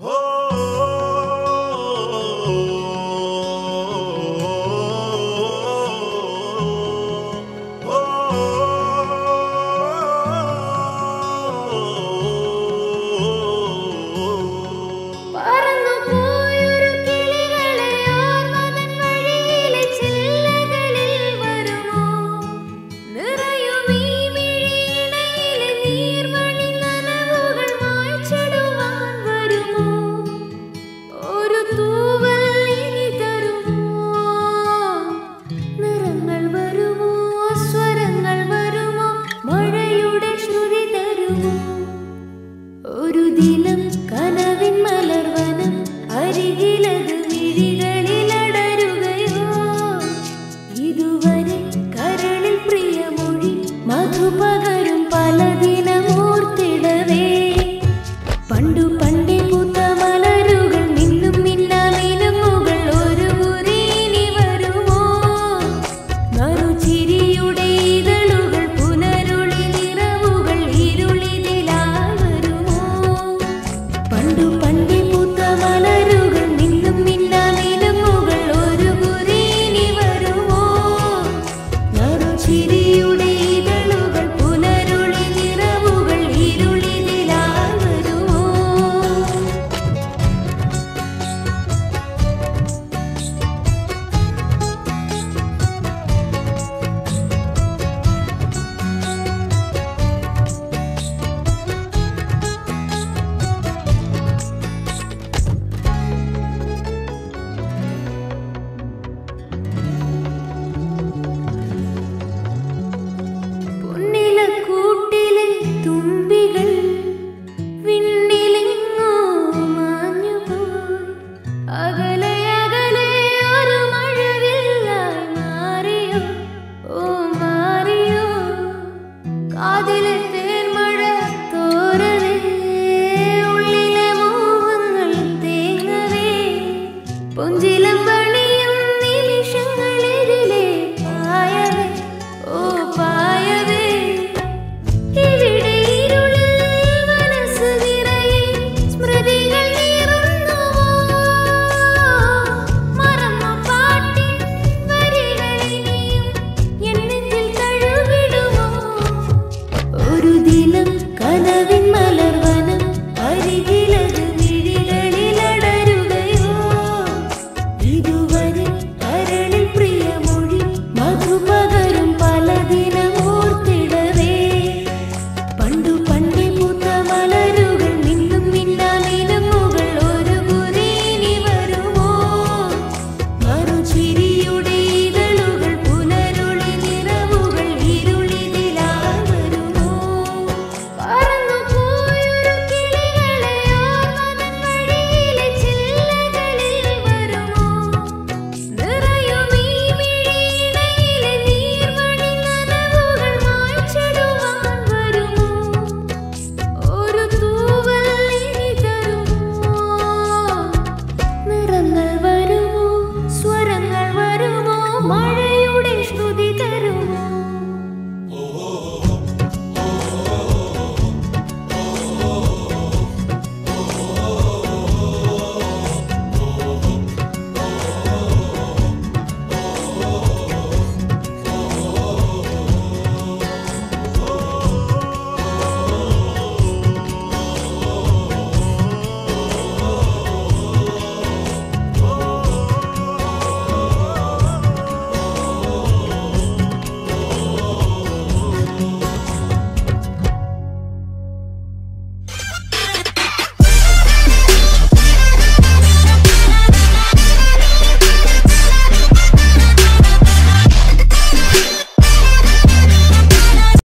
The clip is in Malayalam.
Oh! ഇതുവരെ കരളിൽ പ്രിയമൊഴി മധുപകരും പല ദിനമോർത്തിടവേ പണ്ടു ಒಂದು ಪಂಡ